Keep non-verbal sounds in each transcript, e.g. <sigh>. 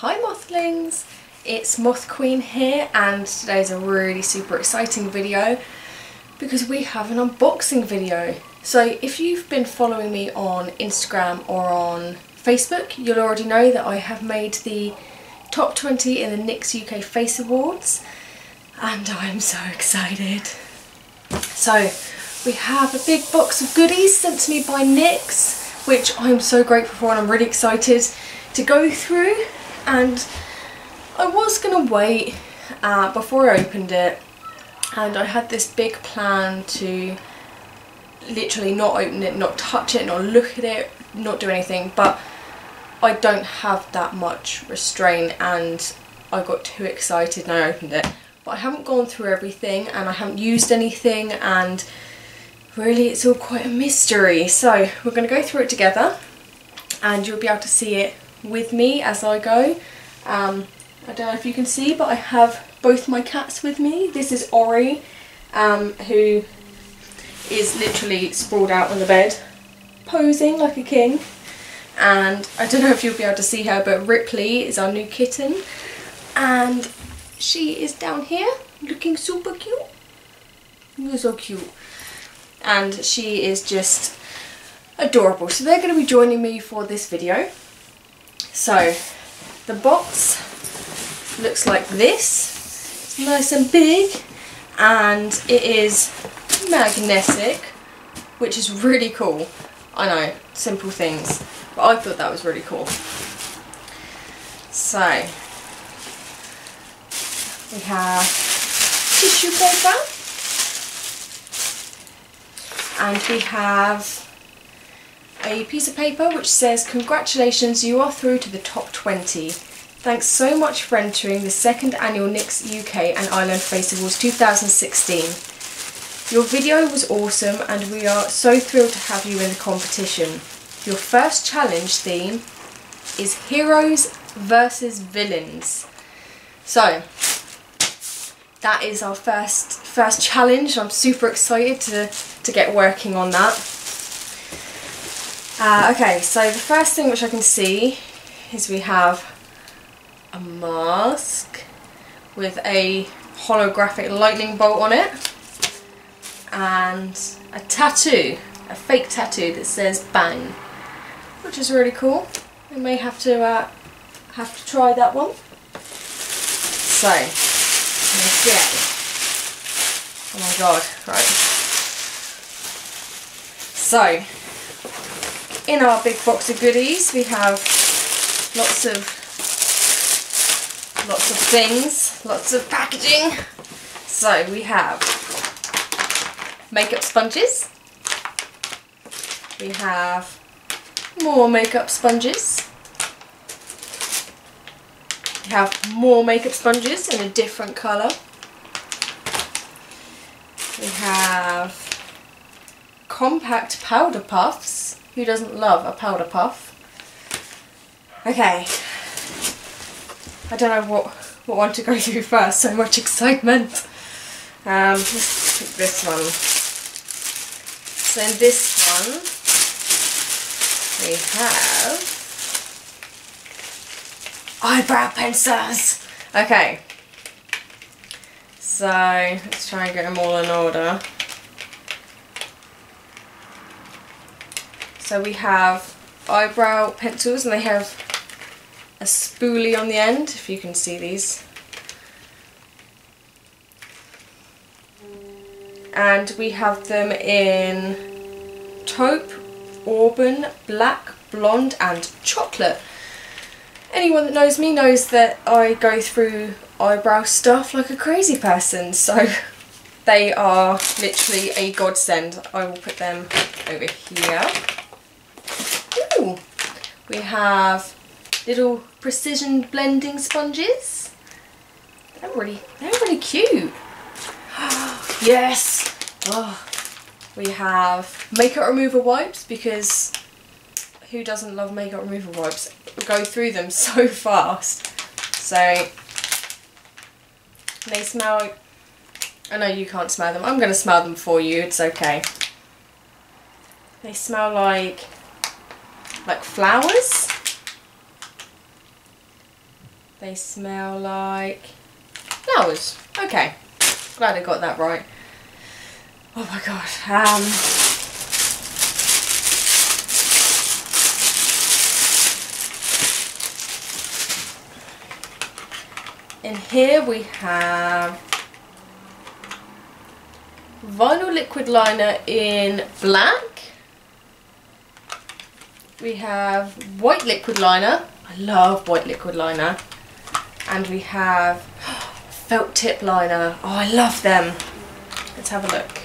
Hi Mothlings! It's Moth Queen here and today's a really super exciting video because we have an unboxing video. So if you've been following me on Instagram or on Facebook you'll already know that I have made the top 20 in the NYX UK Face Awards and I'm so excited. So we have a big box of goodies sent to me by NYX which I'm so grateful for and I'm really excited to go through and I was going to wait uh, before I opened it and I had this big plan to literally not open it, not touch it, not look at it, not do anything but I don't have that much restraint and I got too excited and I opened it. But I haven't gone through everything and I haven't used anything and really it's all quite a mystery. So we're going to go through it together and you'll be able to see it with me as I go. Um, I don't know if you can see but I have both my cats with me. This is Ori um, who is literally sprawled out on the bed posing like a king and I don't know if you'll be able to see her but Ripley is our new kitten and she is down here looking super cute. You're so cute. And she is just adorable. So they're going to be joining me for this video. So the box looks like this. It's nice and big and it is magnetic which is really cool. I know, simple things, but I thought that was really cool. So we have tissue paper. And we have a piece of paper which says, congratulations, you are through to the top 20. Thanks so much for entering the second annual NYX UK and Ireland Face Awards 2016. Your video was awesome and we are so thrilled to have you in the competition. Your first challenge theme is Heroes versus Villains. So, that is our first first challenge. I'm super excited to, to get working on that. Uh, okay, so the first thing which I can see is we have a mask with a holographic lightning bolt on it and a tattoo, a fake tattoo that says bang, which is really cool. I may have to uh, have to try that one. So, let's get. Oh my god, right. So, in our big box of goodies we have lots of lots of things, lots of packaging. So we have makeup sponges. We have more makeup sponges. We have more makeup sponges in a different colour. We have compact powder puffs. Who doesn't love a powder puff? Okay. I don't know what, what one to go through first, so much excitement. Um, let's pick this one. So in this one, we have eyebrow pencils. Okay. So let's try and get them all in order. So we have eyebrow pencils and they have a spoolie on the end, if you can see these. And we have them in taupe, auburn, black, blonde and chocolate. Anyone that knows me knows that I go through eyebrow stuff like a crazy person, so <laughs> they are literally a godsend. I will put them over here. Ooh, we have little precision blending sponges. They're really, they're really cute. <gasps> yes! Oh. We have makeup remover wipes because who doesn't love makeup remover wipes? Go through them <laughs> so fast. So they smell, I know you can't smell them. I'm going to smell them for you. It's okay. They smell like, like flowers. They smell like flowers. Okay, glad I got that right. Oh my god. Um, in here we have vinyl liquid liner in black. We have white liquid liner. I love white liquid liner. And we have <gasps> felt tip liner. Oh, I love them. Let's have a look.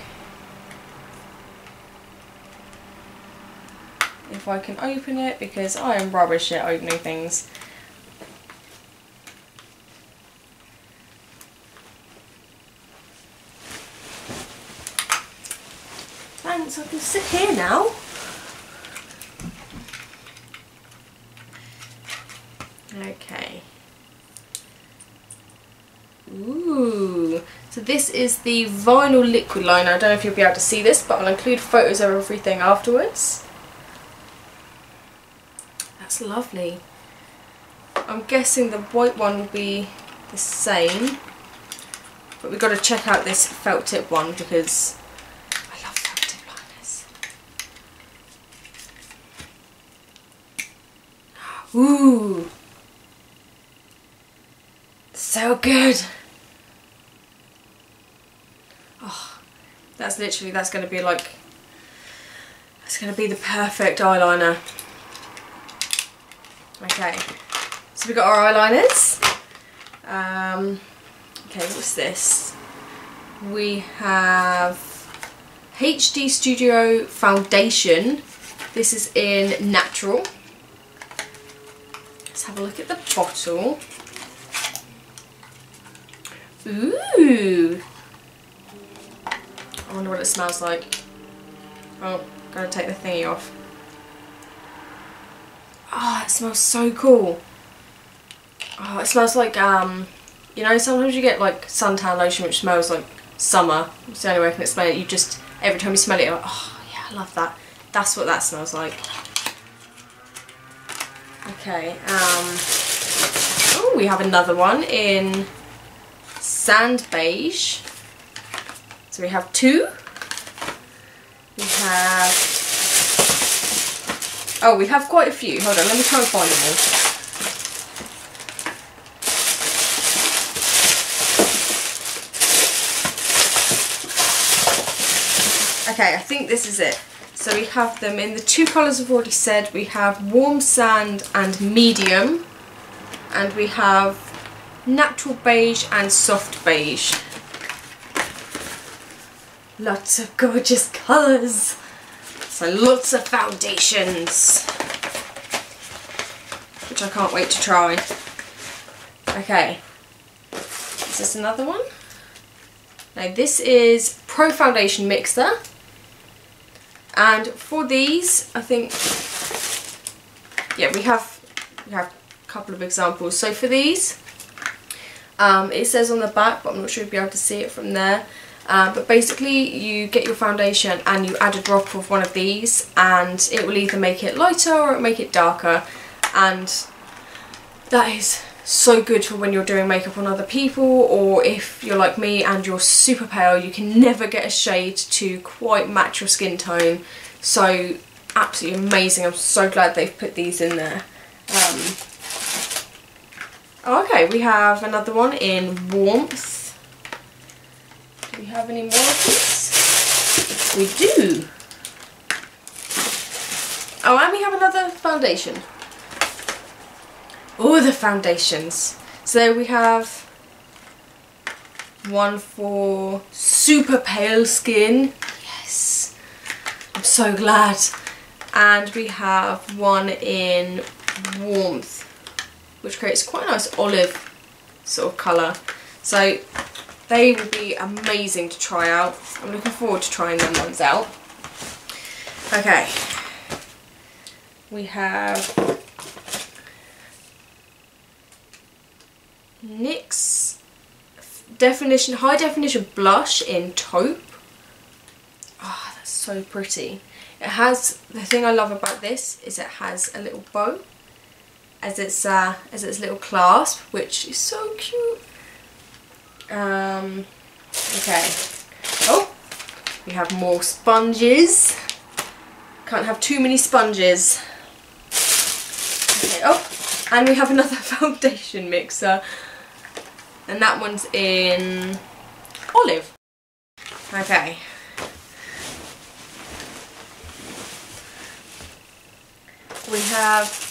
If I can open it because I am rubbish at opening things. Thanks, I can sit here now. Okay. Ooh. So this is the vinyl liquid liner. I don't know if you'll be able to see this, but I'll include photos of everything afterwards. That's lovely. I'm guessing the white one will be the same. But we've got to check out this felt tip one because I love felt tip liners. Ooh. So good. Oh, that's literally, that's going to be like, that's going to be the perfect eyeliner. Okay, so we've got our eyeliners. Um, okay, what's this? We have HD Studio Foundation. This is in Natural. Let's have a look at the bottle. Ooh. I wonder what it smells like. Oh, gotta take the thingy off. Oh, it smells so cool. Oh, it smells like, um, you know, sometimes you get like suntan lotion which smells like summer. It's the only way I can explain it. You just, every time you smell it, you're like, oh yeah, I love that. That's what that smells like. Okay, um, oh, we have another one in sand beige. So we have two. We have, oh we have quite a few. Hold on, let me try and find them all. Okay, I think this is it. So we have them in the two colours I've already said. We have warm sand and medium. And we have natural beige and soft beige. Lots of gorgeous colours. So lots of foundations. Which I can't wait to try. Okay. Is this another one? Now this is Pro Foundation Mixer. And for these, I think, yeah, we have, we have a couple of examples. So for these, um, it says on the back, but I'm not sure you'll be able to see it from there. Uh, but basically you get your foundation and you add a drop of one of these and it will either make it lighter or make it darker. And that is so good for when you're doing makeup on other people or if you're like me and you're super pale you can never get a shade to quite match your skin tone. So absolutely amazing. I'm so glad they've put these in there. Um, Okay, we have another one in warmth. Do we have any more of these? We do. Oh, and we have another foundation. Oh, the foundations. So we have one for super pale skin. Yes. I'm so glad. And we have one in warmth which creates quite a nice olive sort of colour. So they will be amazing to try out. I'm looking forward to trying them ones out. Okay, we have NYX definition, high definition blush in taupe. Oh, that's so pretty. It has, the thing I love about this is it has a little bow as its uh, as its little clasp, which is so cute. Um, okay. Oh, we have more sponges. Can't have too many sponges. Okay. Oh, and we have another <laughs> foundation mixer, and that one's in olive. Okay. We have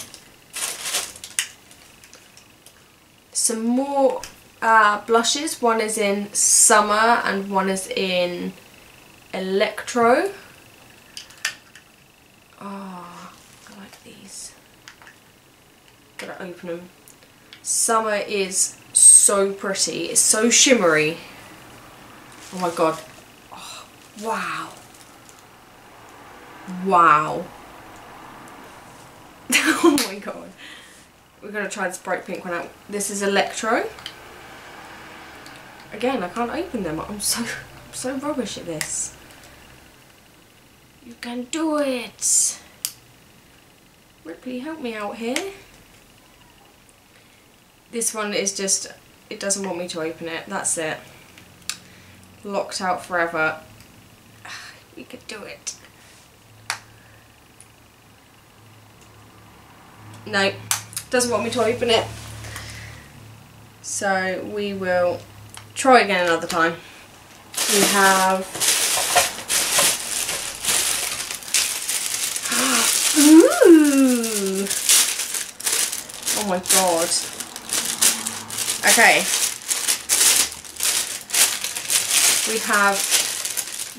some more uh, blushes. One is in Summer and one is in Electro. Oh, I like these. Gotta open them. Summer is so pretty. It's so shimmery. Oh my god. Oh, wow. Wow. <laughs> oh my god. We're going to try this bright pink one out. This is Electro. Again, I can't open them. I'm so, I'm so rubbish at this. You can do it. Ripley, help me out here. This one is just, it doesn't want me to open it. That's it. Locked out forever. <sighs> You could do it. No, doesn't want me to open it. So we will try again another time. We have <gasps> Ooh! Oh my god. Okay. We have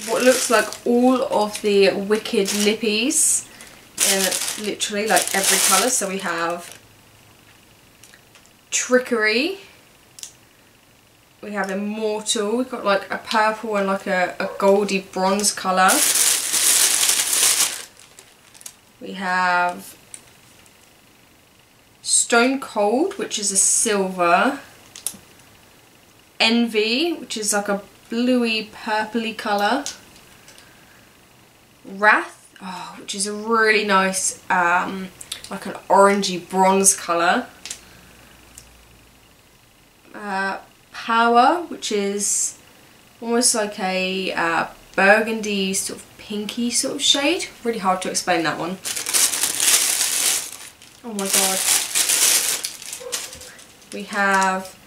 what looks like all of the Wicked Lippies in literally like every colour. So we have Trickery. We have Immortal. We've got like a purple and like a, a goldy bronze colour. We have Stone Cold, which is a silver. Envy, which is like a bluey purpley colour. Wrath, oh, which is a really nice, um, like an orangey bronze colour. Uh, Power, which is almost like a uh, burgundy sort of pinky sort of shade. Really hard to explain that one. Oh my god. We have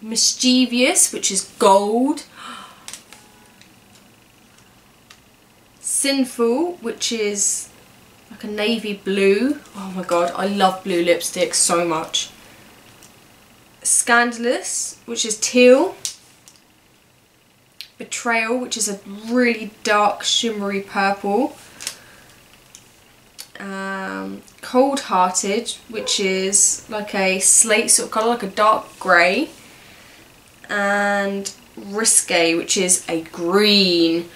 Mischievous, which is gold. Sinful, which is like a navy blue. Oh my god, I love blue lipstick so much. Scandalous, which is teal. Betrayal, which is a really dark shimmery purple. Um, Cold Hearted, which is like a slate sort of colour, like a dark grey. And Risque, which is a green.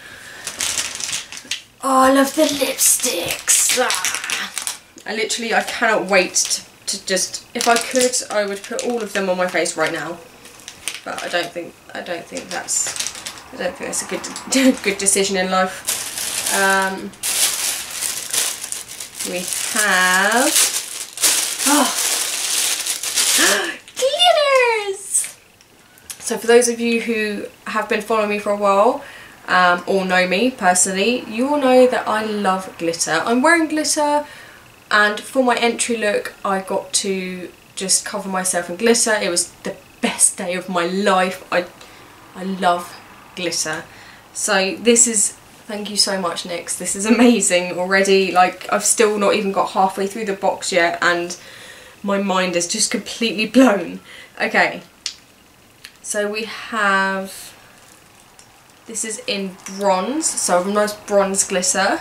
Oh, I love the lipsticks. Ah. I literally, I cannot wait to, to just, if I could, I would put all of them on my face right now. But I don't think, I don't think that's, I don't think that's a good, <laughs> good decision in life. Um, we have, oh, <gasps> glitters! So for those of you who have been following me for a while, um, or know me personally, you will know that I love glitter. I'm wearing glitter and for my entry look I got to just cover myself in glitter. It was the best day of my life. I, I love glitter. So this is, thank you so much NYX, this is <laughs> amazing already. Like I've still not even got halfway through the box yet and my mind is just completely <laughs> blown. Okay, so we have this is in bronze, so a nice bronze glitter,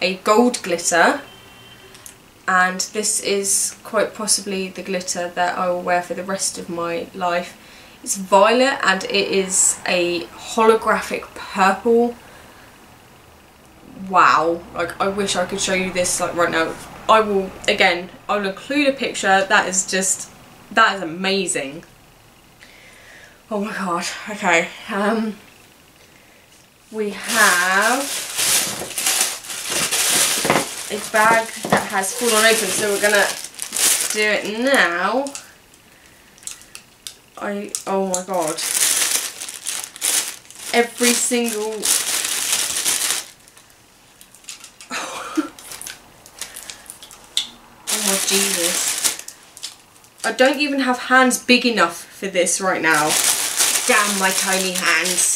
a gold glitter, and this is quite possibly the glitter that I will wear for the rest of my life. It's violet and it is a holographic purple. Wow, like I wish I could show you this like right now. I will, again, I will include a picture. That is just, that is amazing. Oh my god, okay. Um, we have a bag that has fallen open so we're gonna do it now. I, oh my god. Every single <laughs> Oh my Jesus. I don't even have hands big enough for this right now. Damn my tiny hands.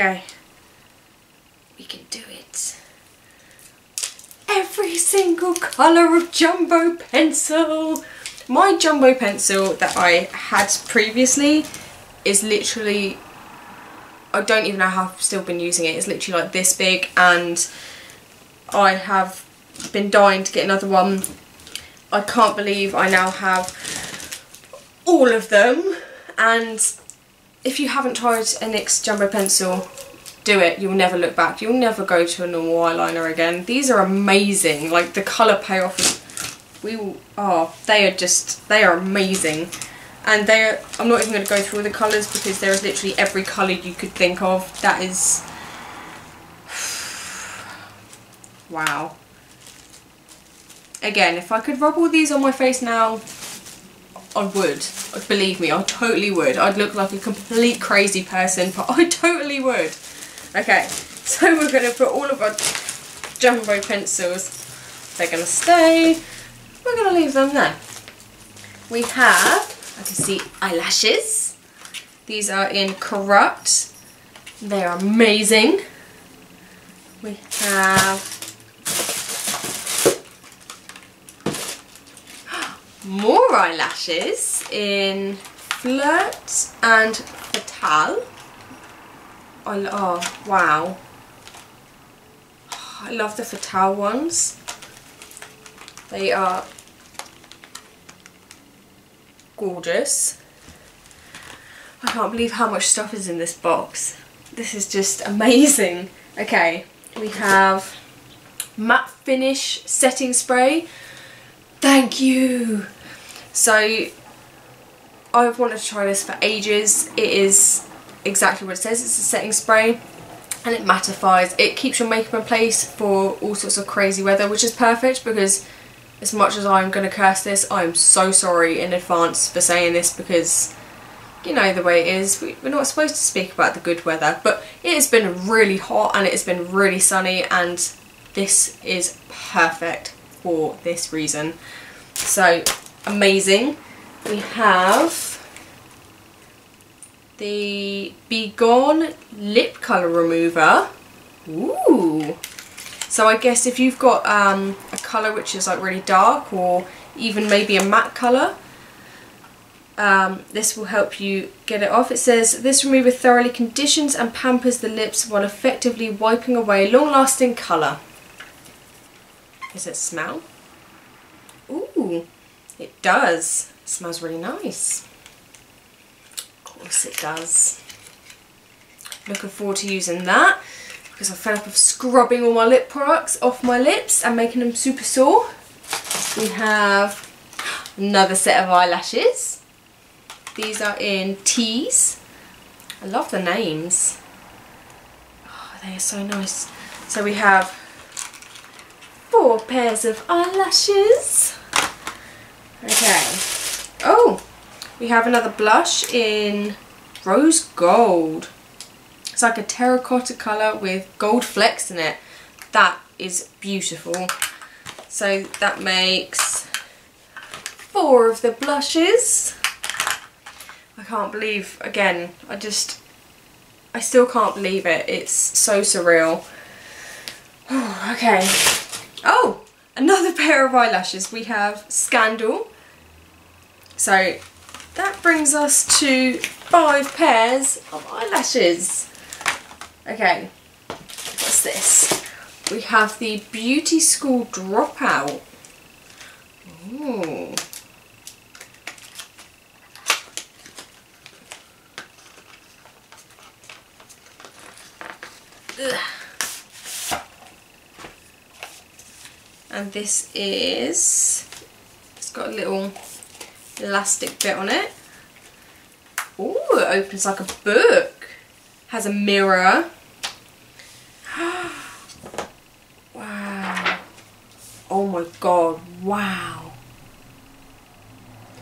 Okay. We can do it. Every single colour of jumbo pencil. My jumbo pencil that I had previously is literally I don't even know how I've still been using it. It's literally like this big and I have been dying to get another one. I can't believe I now have all of them and if you haven't tried a NYX Jumbo Pencil do it. You'll never look back. You'll never go to a normal eyeliner again. These are amazing. Like the colour payoff is... we will oh they are just they are amazing. And they're I'm not even going to go through all the colours because there is literally every colour you could think of that is <sighs> wow. Again if I could rub all these on my face now I would believe me I totally would I'd look like a complete crazy person but <laughs> I totally would okay so we're going to put all of our jumbo pencils they're going to stay we're going to leave them there we have I can see eyelashes. These are in Corrupt. They are amazing. We have more eyelashes in Flirt and Fatale. Oh, wow. I love the Fatal ones. They are gorgeous. I can't believe how much stuff is in this box. This is just amazing. Okay, we have matte finish setting spray. Thank you. So I've wanted to try this for ages. It is exactly what it says. It's a setting spray and it mattifies. It keeps your makeup in place for all sorts of crazy weather, which is perfect because as much as I'm going to curse this, I'm so sorry in advance for saying this because you know the way it is. We, we're not supposed to speak about the good weather, but it has been really hot and it has been really sunny and this is perfect for this reason. So amazing. We have the Be Gone Lip Colour Remover. Ooh. So I guess if you've got um, a colour which is like really dark or even maybe a matte colour, um, this will help you get it off. It says, this remover thoroughly conditions and pampers the lips while effectively wiping away long-lasting colour. Does it smell? Ooh, it does. It smells really nice. Of course it does. Looking forward to using that because I fed up of scrubbing all my lip products off my lips and making them super sore. We have another set of eyelashes. These are in Tease. I love the names. Oh, they are so nice. So we have four pairs of eyelashes. Okay. Oh, we have another blush in Rose Gold. It's like a terracotta colour with gold flecks in it. That is beautiful. So that makes four of the blushes. I can't believe, again, I just, I still can't believe it. It's so surreal. <sighs> okay. Oh, another <laughs> pair of eyelashes. We have Scandal. So that brings us to five pairs of eyelashes. Okay, what's this? We have the Beauty School Dropout. Ooh. Ugh. And this is, it's got a little elastic bit on it. oh it opens like a book. Has a mirror. <gasps> wow. Oh my god, wow.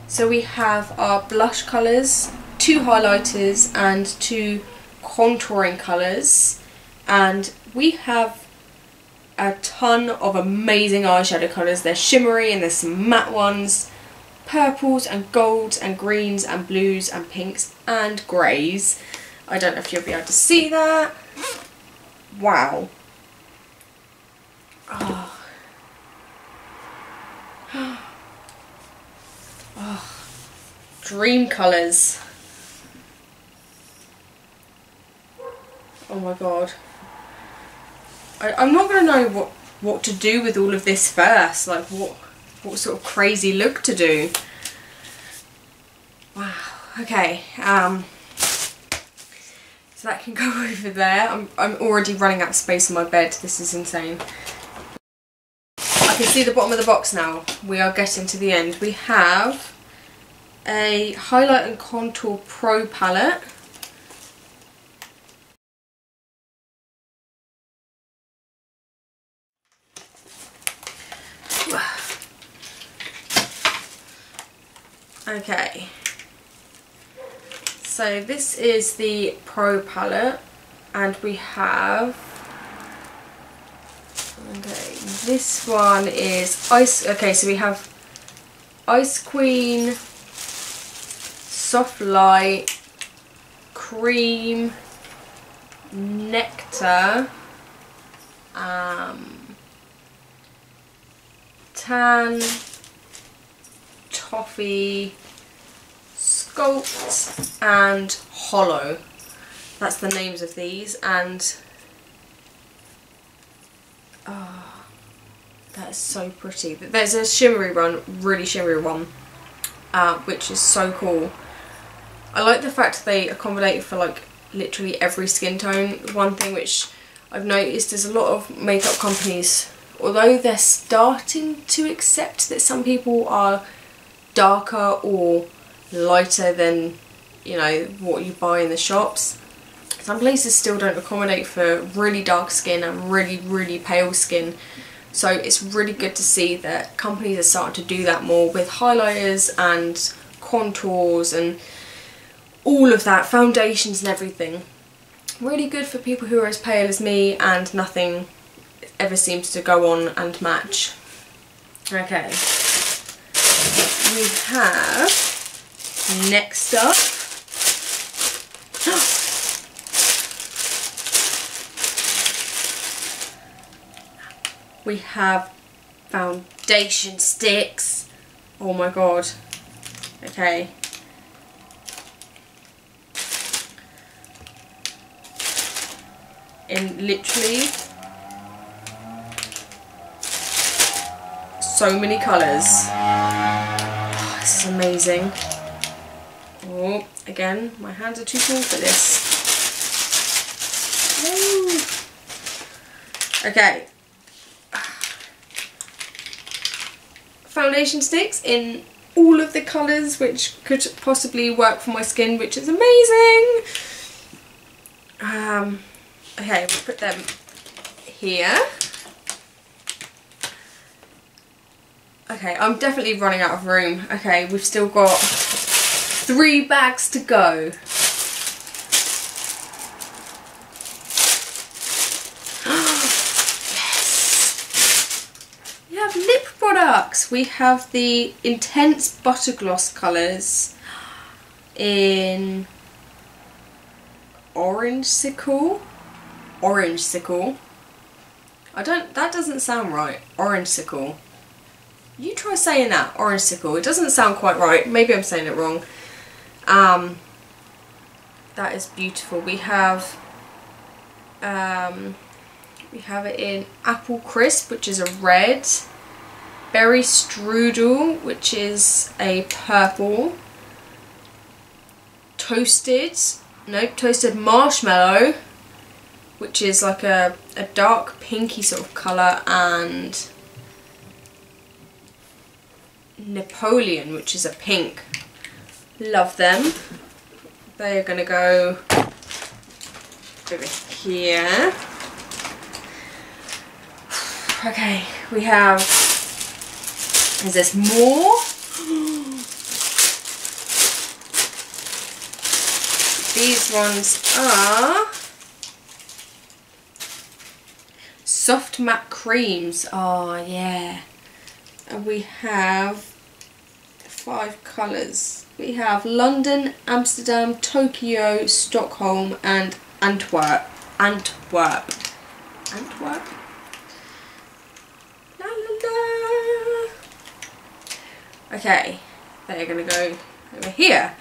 So we have our blush colours, two highlighters and two contouring colours and we have a ton of amazing eyeshadow colours. They're shimmery and there's some matte ones, purples and golds and greens and blues and pinks and greys. I don't know if you'll be able to see that. Wow. Oh. oh. <gasps> Dream colours. Oh my god. I, I'm not going to know what, what to do with all of this first. Like what, what sort of crazy look to do. Wow. Okay. Um, so that can <laughs> go over there. I'm, I'm already running out of space on my bed. This is insane. I can see the bottom of the box now. We are getting to the end. We have a Highlight and Contour Pro palette. Okay. So this is the Pro palette and we have okay this one is ice okay so we have Ice Queen Soft Light Cream Nectar um, Tan Toffee, Sculpt and Hollow. That's the names of these and oh, that is so pretty. There's a shimmery one, really shimmery one, uh, which is so cool. I like the fact they accommodate for like literally every skin tone. One thing which I've noticed is a lot of makeup companies, although they're starting to accept that some people are darker or lighter than you know what you buy in the shops. Some places still don't accommodate for really dark skin and really really pale skin so it's really good to see that companies are starting to do that more with highlighters and contours and all of that, foundations and everything. Really good for people who are as pale as me and nothing ever seems to go on and match. Okay we have next up. <gasps> We have foundation sticks. Oh my god. Okay. In literally so many colours this is amazing. Oh, again, my hands are too small for this. Okay. Foundation sticks in all of the colours which could possibly work for my skin, which is amazing. Um, okay, we'll put them here. Okay, I'm definitely running out of room. Okay, we've still got three bags to go. yes! <gasps> We have lip products. We have the Intense Butter Gloss colours in Orange Sickle. Orange Sickle. I don't, that doesn't sound right. Orange Sickle. You try saying that, orange sickle. It doesn't sound quite right. Maybe I'm saying it wrong. Um, that is beautiful. We have um, we have it in apple crisp, which is a red. Berry strudel, which is a purple. Toasted, nope, toasted marshmallow, which is like a, a dark pinky sort of colour and Napoleon, which is a pink. Love them. They are going to go over here. Okay, we have Is this more? These ones are soft matte creams. Oh yeah. And we have five colours. We have London, Amsterdam, Tokyo, Stockholm and Antwerp. Antwerp. Antwerp? La, la, la. Okay, they're going to go over here.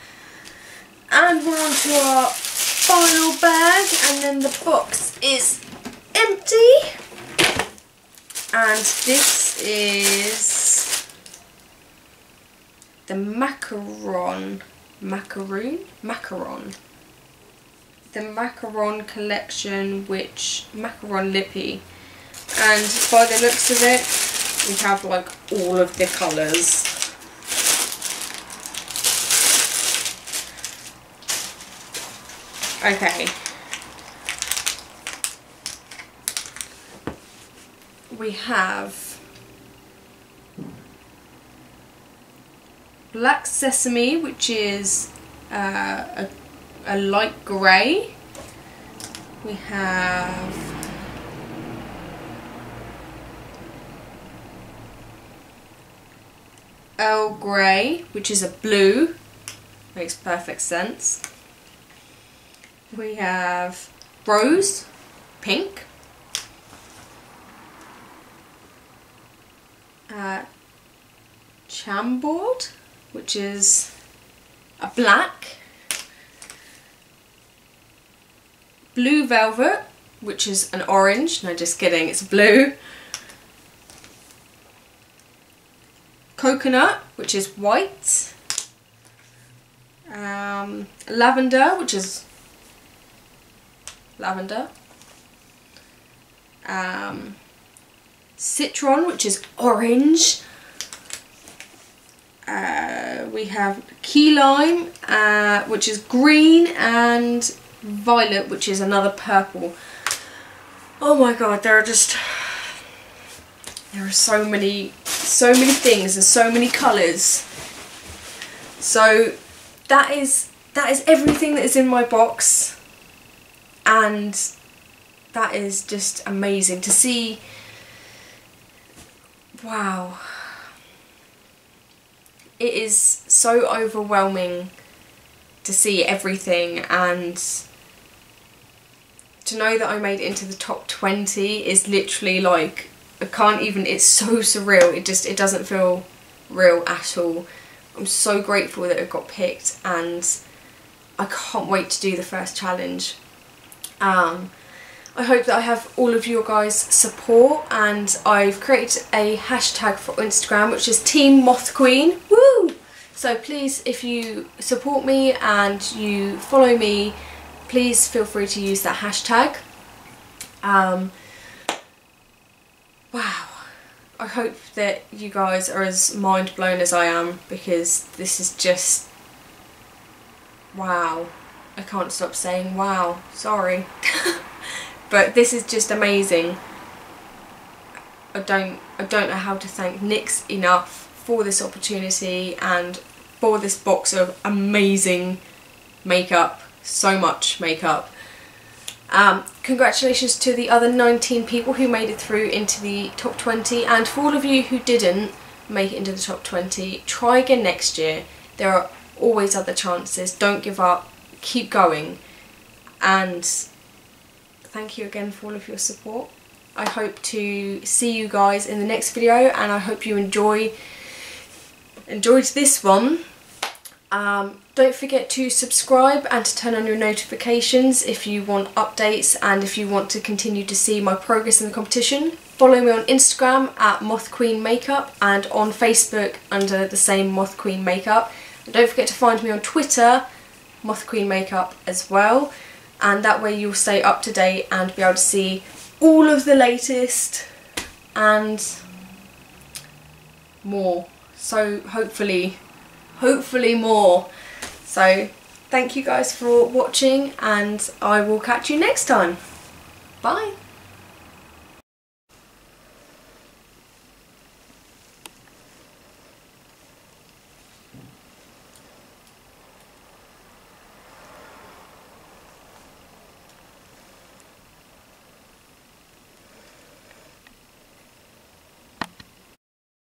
And we're on to our final bag and then the box is empty. And this is the macaron, macaroon, macaron. The macaron collection, which macaron lippy, and by the looks of it, we have like all of the colours. Okay. We have black sesame, which is uh, a, a light grey. We have Earl Grey, which is a blue. Makes perfect sense. We have Rose, pink. Uh, Chambord, which is a black. Blue Velvet, which is an orange. No, just kidding, it's blue. Coconut, which is white. Um, lavender, which is lavender. Um, citron, which is orange. Uh, we have key lime, uh, which is green, and violet, which is another purple. Oh my god, there are just there are so many so many things and so many colours. So that is that is everything that is in my box and that is just amazing to see wow it is so overwhelming to see everything and to know that I made it into the top 20 is literally like I can't even it's <laughs> so surreal. It just it doesn't feel real at all. I'm so grateful that it got picked and I can't wait to do the first challenge. Um, I hope that I have all of your guys support and I've created a hashtag for Instagram which is Team Moth Queen. Woo! So please if you support me and you follow me please feel free to use that hashtag. Um, wow. I hope that you guys are as mind blown as I am because this is just wow. I can't stop saying wow. Sorry. <laughs> but this is just amazing. I don't I don't know how to thank NYX enough for this opportunity and for this box of amazing makeup. So much makeup. Um, congratulations to the other 19 people who made it through into the top 20 and for all of you who didn't make it into the top 20, try again next year. There are always other chances. Don't give up. Keep going. And thank you again for all of your support. I hope to see you guys in the next video and I hope you enjoy enjoyed this one. Um, don't forget to subscribe and to turn on your notifications if you want updates and if you want to continue to see my progress in the competition. Follow me on Instagram at Moth Queen Makeup and on Facebook under the same Moth Queen Makeup. And don't forget to find me on Twitter, Moth Queen Makeup as well. And that way you'll stay up to date and be able to see all of the latest and more. So hopefully, hopefully more. So thank you guys for watching and I will catch you next time. Bye.